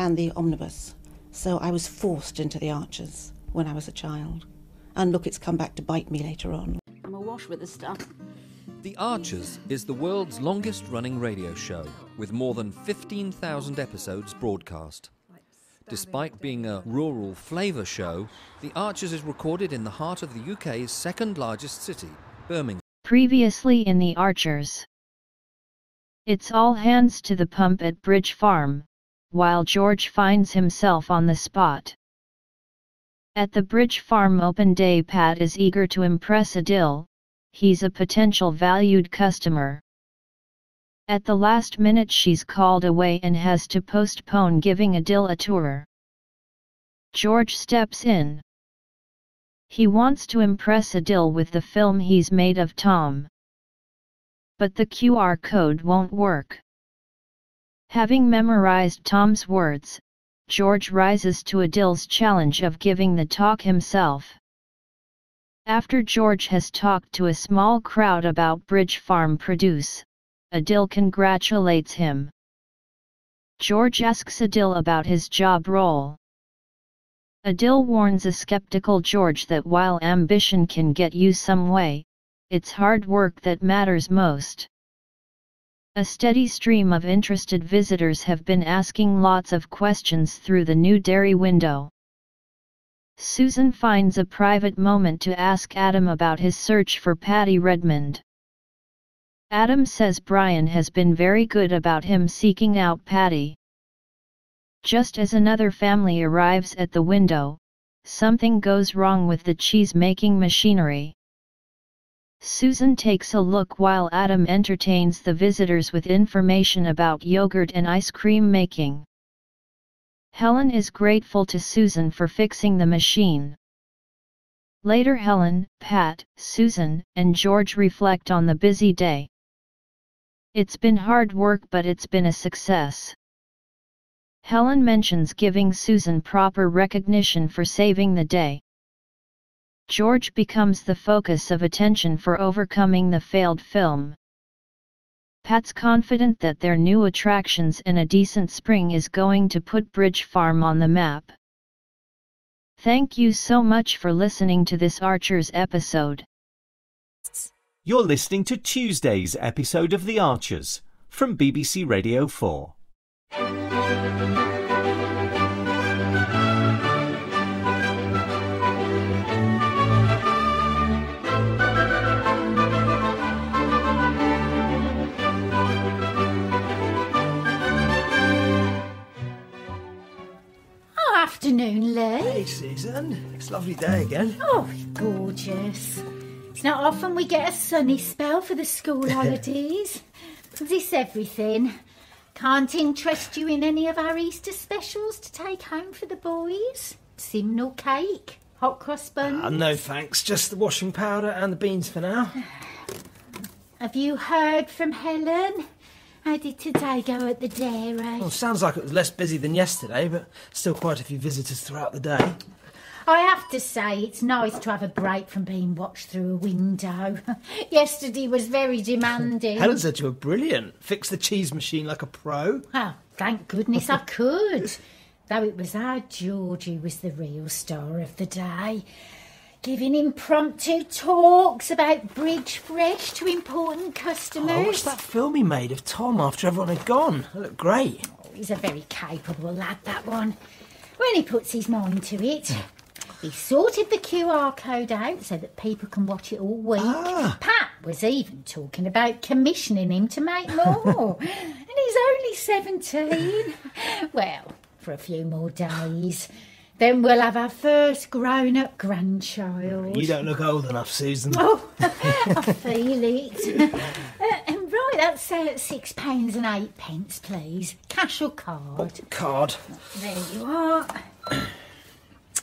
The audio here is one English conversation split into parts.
and the omnibus. So I was forced into the Archers when I was a child. And look, it's come back to bite me later on. I'm awash with the stuff. The Archers is the world's longest running radio show, with more than 15,000 episodes broadcast. Despite being a rural flavour show, The Archers is recorded in the heart of the UK's second largest city, Birmingham. Previously in The Archers. It's all hands to the pump at Bridge Farm, while George finds himself on the spot. At the Bridge Farm open day Pat is eager to impress Adil, he's a potential valued customer. At the last minute she's called away and has to postpone giving Adil a tour. George steps in. He wants to impress Adil with the film he's made of Tom. But the QR code won't work. Having memorized Tom's words, George rises to Adil's challenge of giving the talk himself. After George has talked to a small crowd about Bridge Farm Produce, Adil congratulates him. George asks Adil about his job role. Adil warns a skeptical George that while ambition can get you some way, it's hard work that matters most. A steady stream of interested visitors have been asking lots of questions through the new dairy window. Susan finds a private moment to ask Adam about his search for Paddy Redmond. Adam says Brian has been very good about him seeking out Paddy. Just as another family arrives at the window, something goes wrong with the cheese making machinery. Susan takes a look while Adam entertains the visitors with information about yogurt and ice cream making. Helen is grateful to Susan for fixing the machine. Later Helen, Pat, Susan, and George reflect on the busy day. It's been hard work but it's been a success. Helen mentions giving Susan proper recognition for saving the day. George becomes the focus of attention for overcoming the failed film. Pat's confident that their new attractions and a decent spring is going to put Bridge Farm on the map. Thank you so much for listening to this Archers episode. You're listening to Tuesday's episode of The Archers from BBC Radio 4. Afternoon, Lee. Hey, Susan. It's a lovely day again. Oh, gorgeous. It's not often we get a sunny spell for the school holidays. Is this everything? Can't interest you in any of our Easter specials to take home for the boys? Simnel cake, hot cross buns. Uh, no thanks, just the washing powder and the beans for now. Have you heard from Helen? How did today go at the dairy? Well, sounds like it was less busy than yesterday, but still quite a few visitors throughout the day. I have to say, it's nice to have a break from being watched through a window. Yesterday was very demanding. Helen said you were brilliant. Fixed the cheese machine like a pro. Oh, thank goodness I could. Though it was our Georgie was the real star of the day. Giving impromptu talks about Bridge Fresh to important customers. Oh, what's that film he made of Tom after everyone had gone? It looked great. He's a very capable lad, that one. When he puts his mind to it. He sorted the QR code out so that people can watch it all week. Ah. Pat was even talking about commissioning him to make more. and he's only 17. Well, for a few more days. Then we'll have our first grown up grandchild. You don't look old enough, Susan. Oh, I feel it. Uh, and right, that's uh, six pounds and eight pence, please. Cash or card? Card. There you are.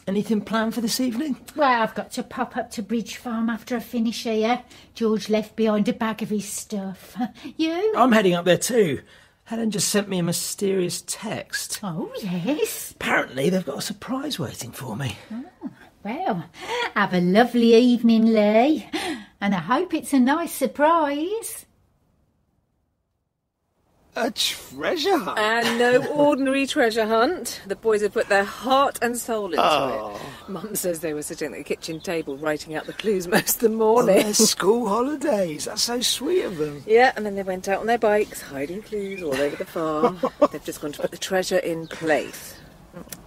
Anything planned for this evening? Well, I've got to pop up to Bridge Farm after I finish here. George left behind a bag of his stuff. You? I'm heading up there too. Helen just sent me a mysterious text. Oh, yes. Apparently, they've got a surprise waiting for me. Ah, well, have a lovely evening, Lee. And I hope it's a nice surprise. A treasure hunt? And no ordinary treasure hunt. The boys have put their heart and soul into Oh. it. Mum says they were sitting at the kitchen table writing out the clues most of the On morning. their school holidays. That's so sweet of them. Yeah, and then they went out on their bikes, hiding clues all over the farm. They've just gone to put the treasure in place.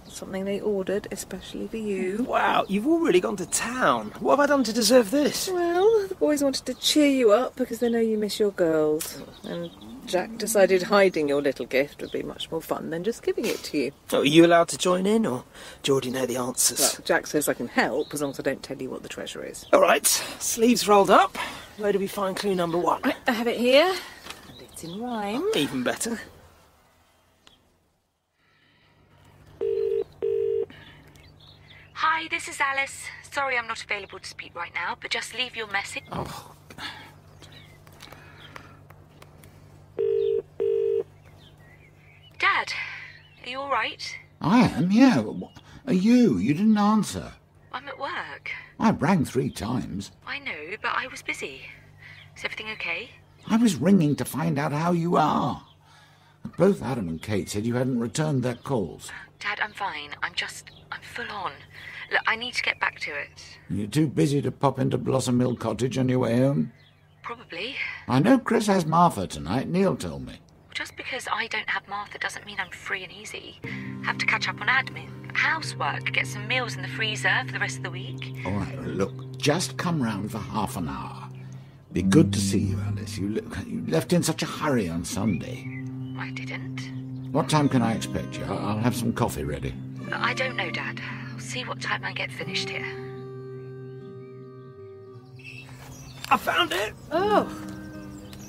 Something they ordered especially for you. Wow, you've already gone to town. What have I done to deserve this? Well, the boys wanted to cheer you up because they know you miss your girls. And Jack decided hiding your little gift would be much more fun than just giving it to you. Oh, are you allowed to join in, or do you already know the answers? Well, Jack says I can help as long as I don't tell you what the treasure is. All right, sleeves rolled up. Where do we find clue number one? I have it here, and it's in rhyme. Even better. Hi, this is Alice. Sorry I'm not available to speak right now, but just leave your message. Dad, are you alright? I am, yeah. Are you? You didn't answer. I'm at work. I rang three times. I know, but I was busy. Is everything okay? I was ringing to find out how you are. Both Adam and Kate said you hadn't returned their calls. Dad, I'm fine. I'm just. I'm full on. Look, I need to get back to it. You're too busy to pop into Blossom Hill Cottage on your way home? Probably. I know Chris has Martha tonight, Neil told me. Just because I don't have Martha doesn't mean I'm free and easy. Have to catch up on admin, housework, get some meals in the freezer for the rest of the week. All right, look, just come round for half an hour. Be good to see you, Alice. You, le- you left in such a hurry on Sunday. I didn't. What time can I expect you? I'll have some coffee ready. I don't know, Dad. I'll see what time I get finished here. I found it. Oh,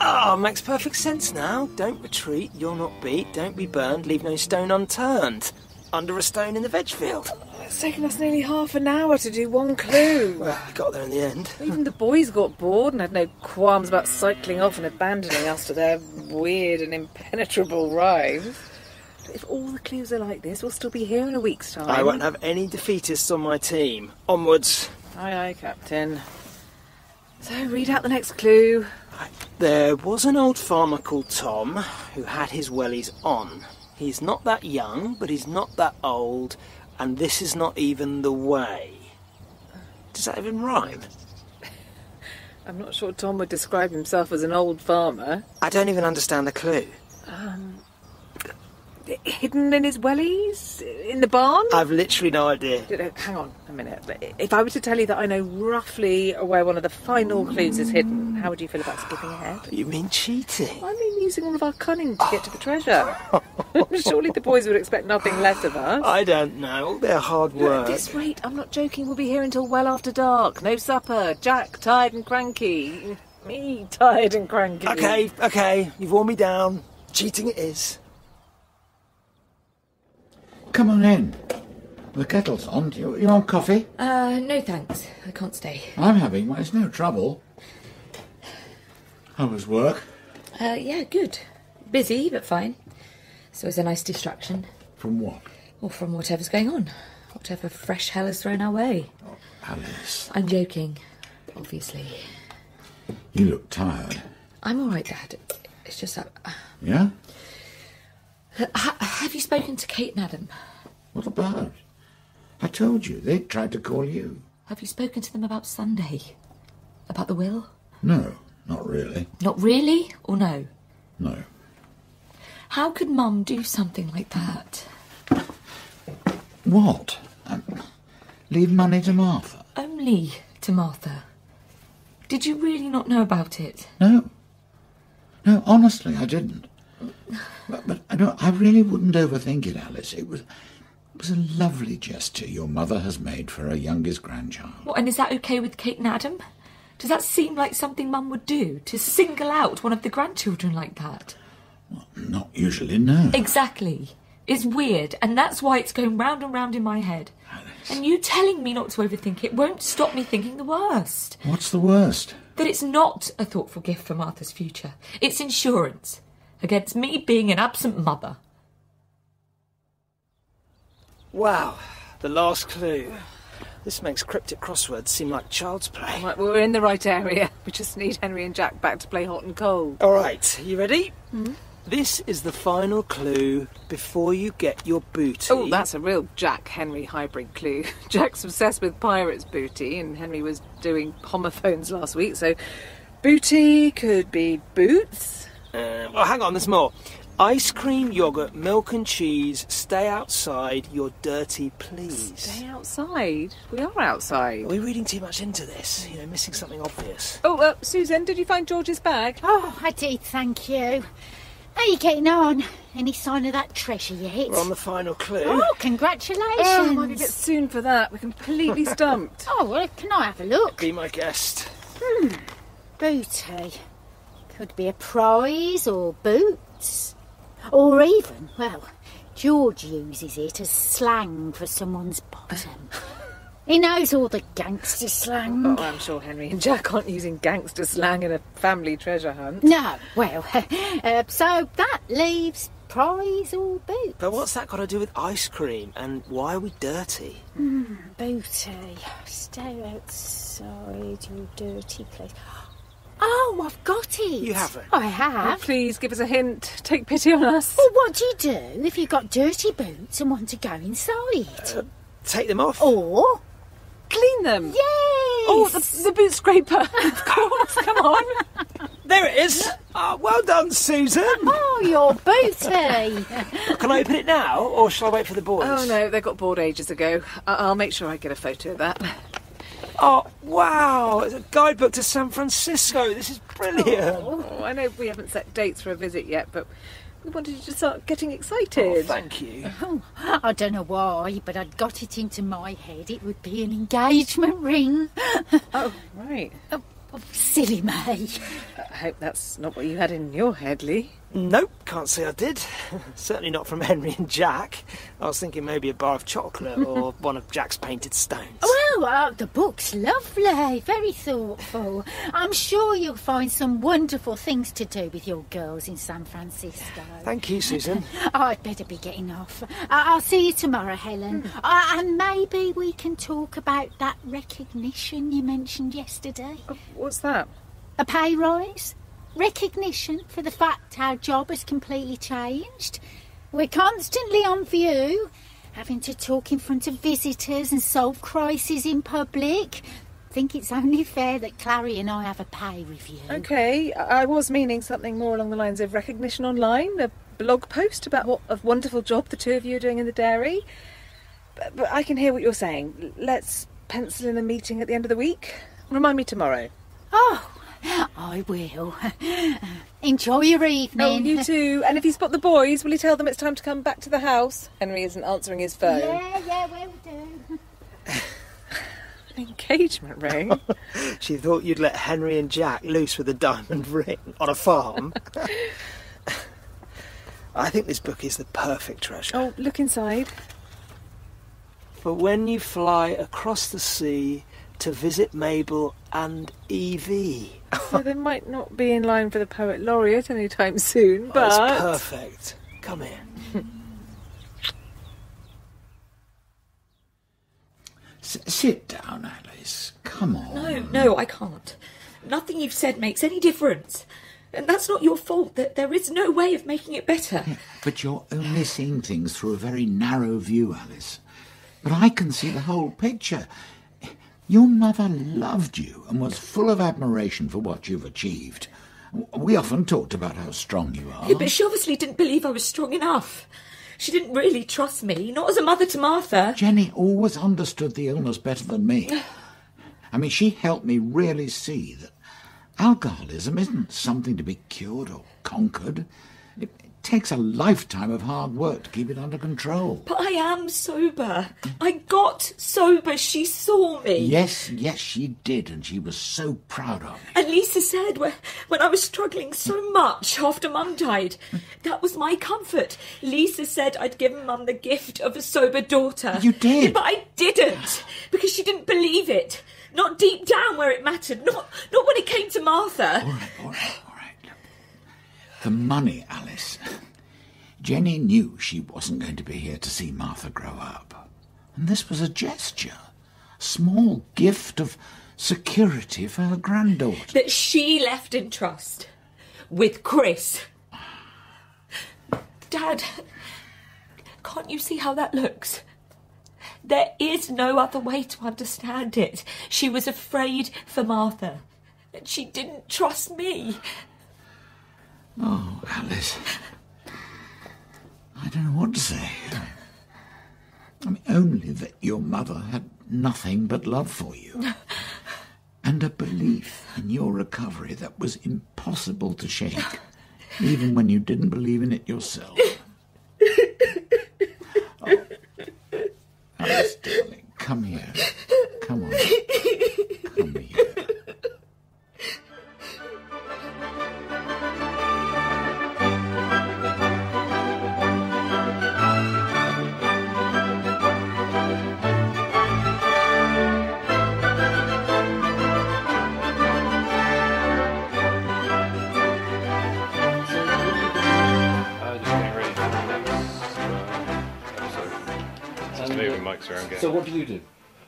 Oh, makes perfect sense now. Don't retreat, you're not beat, don't be burned, leave no stone unturned. Under a stone in the veg field. it's taken us nearly half an hour to do one clue. Well, we got there in the end. Even the boys got bored and had no qualms about cycling off and abandoning us to their weird and impenetrable rhymes. But if all the clues are like this, we'll still be here in a week's time. I won't have any defeatists on my team. Onwards. Aye, aye, Captain. So, read out the next clue. There was an old farmer called Tom who had his wellies on. He's not that young, but he's not that old, and this is not even the way. Does that even rhyme? I'm not sure Tom would describe himself as an old farmer. I don't even understand the clue. Um, Hidden in his wellies? In the barn? I've literally no idea. Hang on a minute. If I were to tell you that I know roughly where one of the final clues is hidden, how would you feel about skipping ahead? You mean cheating? I mean using all of our cunning to get to the treasure. Surely the boys would expect nothing less of us. I don't know. All their hard work. At this rate, I'm not joking, we'll be here until well after dark. No supper. Jack tired and cranky. Me tired and cranky. Okay, okay, you've worn me down. Cheating it is. Come on in. The kettle's on. You, you want coffee? Uh, no thanks. I can't stay. I'm having one. It's no trouble. How was work? Uh, yeah, good. Busy, but fine. So it's a nice distraction. From what? Or from whatever's going on. Whatever fresh hell is thrown our way. Alice. I'm joking, obviously. You look tired. I'm alright, Dad. It's just that. Yeah? Ha- have you spoken to Kate and Adam? What about? I told you, they tried to call you. Have you spoken to them about Sunday? About the will? No, not really. Not really, or no? No. How could Mum do something like that? What? Um, leave money to Martha? Only to Martha. Did you really not know about it? No. No, honestly, I didn't. But, but I, don't, I really wouldn't overthink it, Alice. It was, it was a lovely gesture your mother has made for her youngest grandchild. What, and is that okay with Kate and Adam? Does that seem like something Mum would do? To single out one of the grandchildren like that? Not usually, no. Exactly. It's weird, and that's why it's going round and round in my head. Alice. And you telling me not to overthink it won't stop me thinking the worst. What's the worst? That it's not a thoughtful gift for Martha's future. It's insurance against me being an absent mother. Wow, the last clue. This makes cryptic crosswords seem like child's play. Right, we're in the right area. We just need Henry and Jack back to play hot and cold. All right, you ready? Mm-hmm. This is the final clue before you get your booty. Oh, that's a real Jack Henry hybrid clue. Jack's obsessed with pirates' booty, and Henry was doing homophones last week, so booty could be boots. Uh, well, hang on, there's more. Ice cream, yogurt, milk and cheese. Stay outside. You're dirty, please. Stay outside. We are outside. We're we reading too much into this? You know, missing something obvious. Oh, uh, Susan, did you find George's bag? Oh, I did, thank you. How you getting on? Any sign of that treasure yet? We're on the final clue. Oh, congratulations. Oh, might be a bit soon for that. We're completely stumped. Oh, well, can I have a look? Be my guest. Hmm. Booty. Could be a prize or boots. Or even, well, George uses it as slang for someone's bottom. he knows all the gangster slang. Oh, I'm sure Henry and Jack aren't using gangster slang in a family treasure hunt. No, well, uh, so that leaves prize or boots. But what's that got to do with ice cream? And why are we dirty? Mm, booty. Stay outside, you dirty place. Oh, I've got it. You haven't? I have. Oh, please give us a hint. Take pity on us. Well, what do you do if you've got dirty boots and want to go inside? Uh, take them off. Or clean them. Yes. Oh, the, the boot scraper. of course. Come on. There it is. Oh, well done, Susan. Oh, your booty. Can I open it now, or shall I wait for the boys? Oh no, they got bored ages ago. I- I'll make sure I get a photo of that. Oh, wow! It's a guidebook to San Francisco. This is brilliant. Oh, I know we haven't set dates for a visit yet, but we wanted you to start getting excited. Oh, thank you. Oh, I don't know why, but I'd got it into my head it would be an engagement ring. oh, right. Oh, oh, silly me. I hope that's not what you had in your head, Lee. Nope, can't say I did. Certainly not from Henry and Jack. I was thinking maybe a bar of chocolate or one of Jack's painted stones. Oh, Well, uh, the book's lovely, very thoughtful. I'm sure you'll find some wonderful things to do with your girls in San Francisco. Thank you, Susan. I'd better be getting off. I- I'll see you tomorrow, Helen. Uh, and maybe we can talk about that recognition you mentioned yesterday. What's that? A pay rise? Recognition for the fact our job has completely changed. We're constantly on view, having to talk in front of visitors and solve crises in public. I Think it's only fair that Clarrie and I have a pay review. Okay, I I was meaning something more along the lines of recognition online, a blog post about what a wonderful job the two of you are doing in the dairy. But, but I can hear what you're saying. Let's pencil in a meeting at the end of the week. Remind me tomorrow. Oh, I will. Enjoy your evening. Oh, you too. And if you spot the boys, will you tell them it's time to come back to the house? Henry isn't answering his phone. Yeah, yeah, will do. An engagement ring? she thought you'd let Henry and Jack loose with a diamond ring on a farm. I think this book is the perfect treasure. oh, look inside. For when you fly across the sea to visit Mabel and Evie. so they might not be in line for the poet laureate anytime soon, Oh, but it's perfect. Come here. S- sit down, Alice. Come on. No, no, I can't. Nothing you've said makes any difference. And that's not your fault. That there is no way of making it better. But you're only seeing things through a very narrow view, Alice. But I can see the whole picture. Your mother loved you and was full of admiration for what you've achieved. We often talked about how strong you are. Yeah, but she obviously didn't believe I was strong enough. She didn't really trust me, not as a mother to Martha. Jenny always understood the illness better than me. I mean, she helped me really see that alcoholism isn't something to be cured or conquered. Takes a lifetime of hard work to keep it under control. But I am sober. I got sober. She saw me. Yes, yes, she did, and she was so proud of me. And Lisa said when, when I was struggling so much after Mum died, that was my comfort. Lisa said I'd given Mum the gift of a sober daughter. You did. But I didn't, because she didn't believe it. Not deep down where it mattered. Not, not when it came to Martha. All right, all right, The money, Alice. Jenny knew she wasn't going to be here to see Martha grow up. And this was a gesture, a small gift of security for her granddaughter. That she left in trust with Chris. Dad, can't you see how that looks? There is no other way to understand it. She was afraid for Martha. And she didn't trust me. Oh, Alice. I don't know what to say. I mean, only that your mother had nothing but love for you. And a belief in your recovery that was impossible to shake, even when you didn't believe in it yourself. Mics around. Getting So what do you do?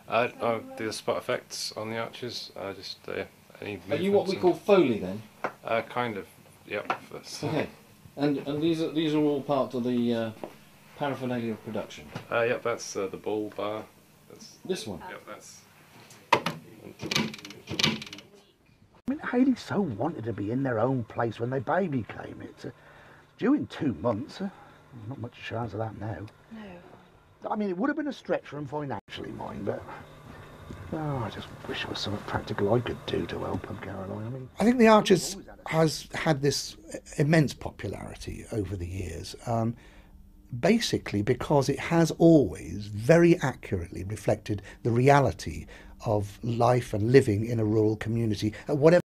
Uh, I do the spot effects on the Archers. Uh, just uh, any. Are you what we call Foley then? Uh, kind of. Yep. That's, Okay. And and these are these are all part of the uh, paraphernalia of production. Uh, yep. That's uh, the ball bar. That's. This one. Yep. That's. I mean, Hayley so wanted to be in their own place when their baby came. It's uh, due in two months. Uh, not much chance of that now. No. I mean, it would have been a stretch for them financially, mind, but oh, I just wish there was something practical I could do to help them, Caroline. I mean, I think The Archers has had this immense popularity over the years, um, basically because it has always very accurately reflected the reality of life and living in a rural community at whatever